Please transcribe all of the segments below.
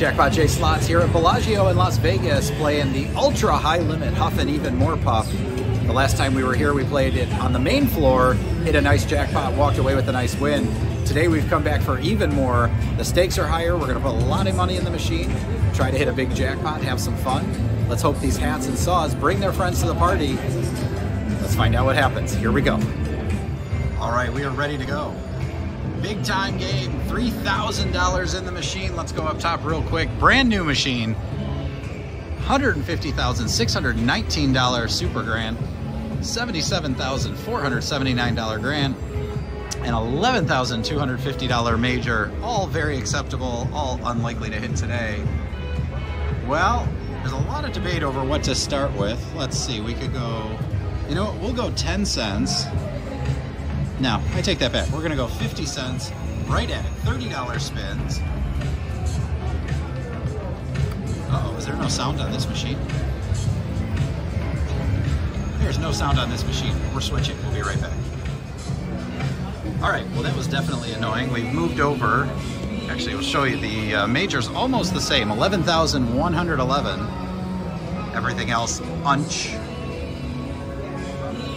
Jackpot J Slots here at Bellagio in Las Vegas playing the ultra high limit Huff and Even More Puff. The last time we were here, we played it on the main floor, hit a nice jackpot, walked away with a nice win. Today we've come back for even more. The stakes are higher. We're gonna put a lot of money in the machine, try to hit a big jackpot, have some fun. Let's hope these hats and saws bring their friends to the party. Let's find out what happens. Here we go. All right, we are ready to go. Big time game, $3,000 in the machine. Let's go up top real quick. Brand new machine, $150,619 super grand, $77,479 grand, and $11,250 major. All very acceptable, all unlikely to hit today. Well, there's a lot of debate over what to start with. Let's see, we could go, you know what, we'll go 10 cents. No, I take that back. We're gonna go 50 cents, right at it, $30 spins. Uh-oh, is there no sound on this machine? There's no sound on this machine. We're switching, we'll be right back. All right, well that was definitely annoying. We've moved over. Actually, we'll show you the uh, major's almost the same, 11,111. Everything else, unch.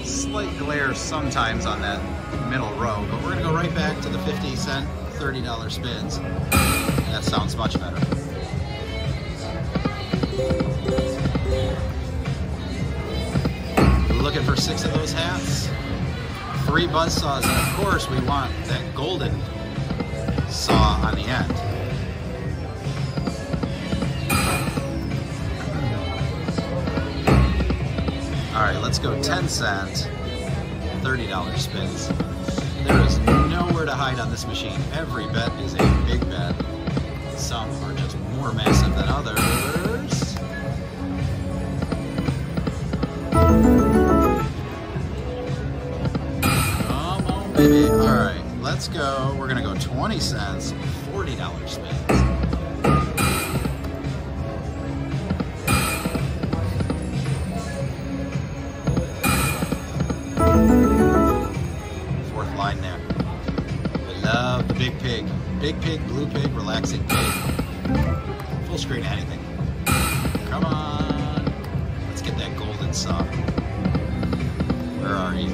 Slight glare sometimes on that middle row, but we're gonna go right back to the 50 cent, $30 spins. That sounds much better. Looking for six of those hats, three buzz saws, and of course we want that golden saw on the end. All right, let's go 10 cent, $30 spins. There is nowhere to hide on this machine. Every bet is a big bet. Some are just more massive than others. Come on, baby. All right, let's go. We're gonna go 20 cents, $40 spins. Line there. I love the big pig. Big pig, blue pig, relaxing pig. Full screen anything. Come on. Let's get that golden saw. Where are you?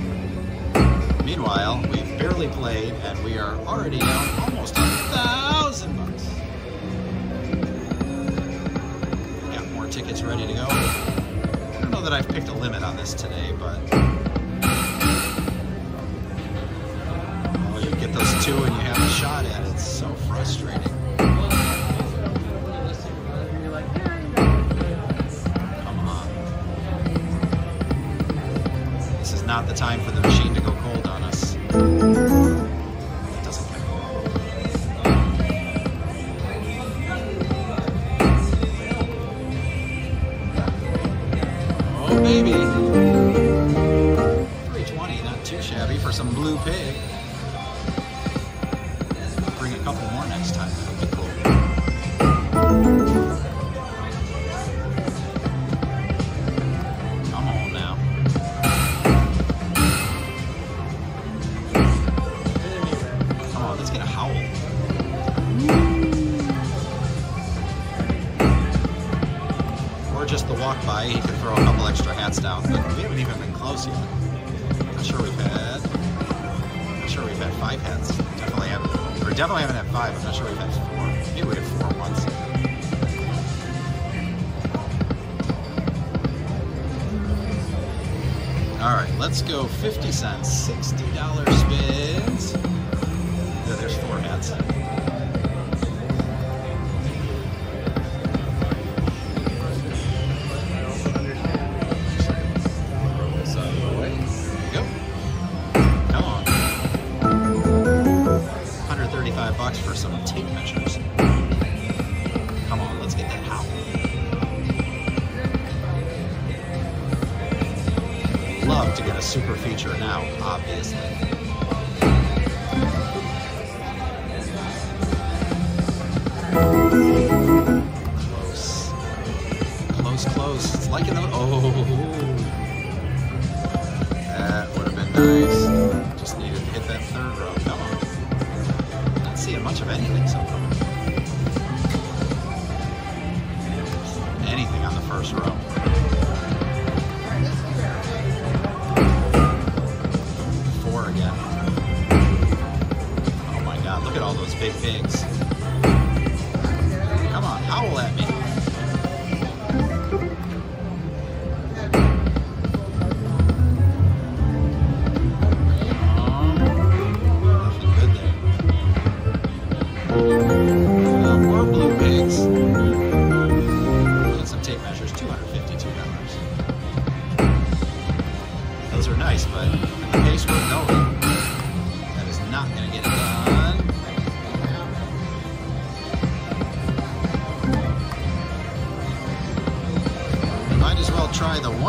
Meanwhile, we've barely played and we are already down almost a thousand bucks. We've Got more tickets ready to go. I don't know that I've picked a limit on this today, but and you have a shot at it. It's so frustrating. Come on. This is not the time for the machine to go cold on us. Oh, baby. 320, not too shabby for some blue pig. Couple more. Come on now. Come let's get a howl. Or just the walk by, he could throw a couple extra hats down. But we haven't even been close yet. Not sure we've had. Not sure we've had five hats. Definitely haven't. Had five. I'm not sure we've had four. Maybe we had four once. All right, let's go 50 cents, $60 spins. To get a super feature now, obviously. Close. Close, close. It's like an oh. That would have been nice. Just needed to hit that third row. Come on. Not seeing much of anything so far. Look at all those big pigs.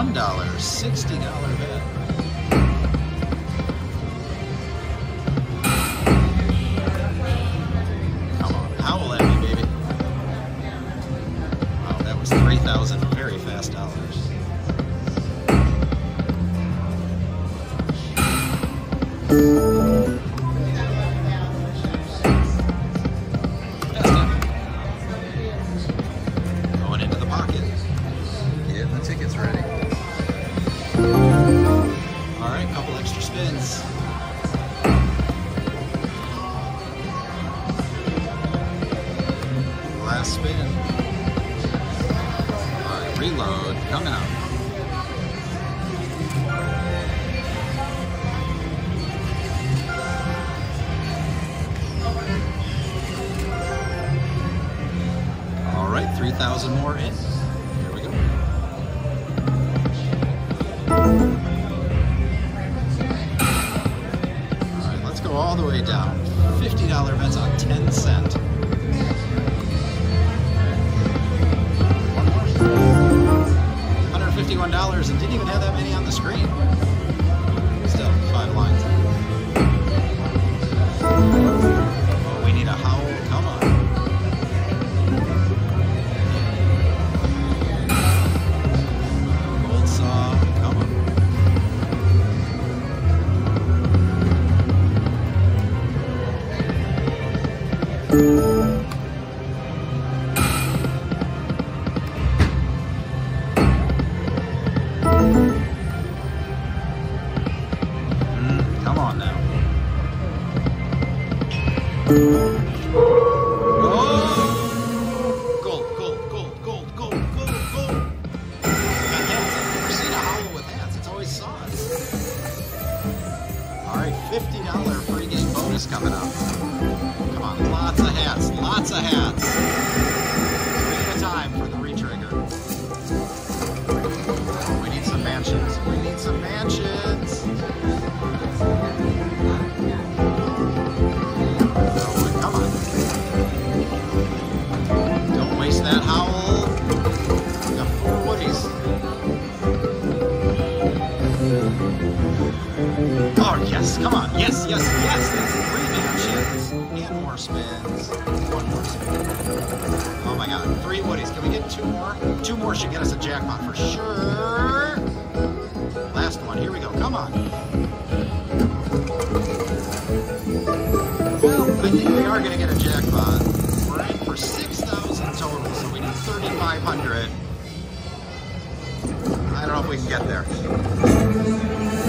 $1, $60 bet. Come on, howl at me, baby. Wow, that was 3,000 very fast dollars. Last spin. Right, reload coming up. All right, 3,000 more in. Here we go. All right, let's go all the way down. $50 bets on 10 cent. $151 and didn't even have that many Oh, yes, come on. Yes, yes, yes. That's three mansions and more spins. One more spin. Oh my god, three woodies. Can we get two more? Two more should get us a jackpot for sure. Last one. Here we go. Come on. Well, I think we are going to get a jackpot. We're in for 6,000 total, so we need 3,500. I don't know if we can get there. Thank you.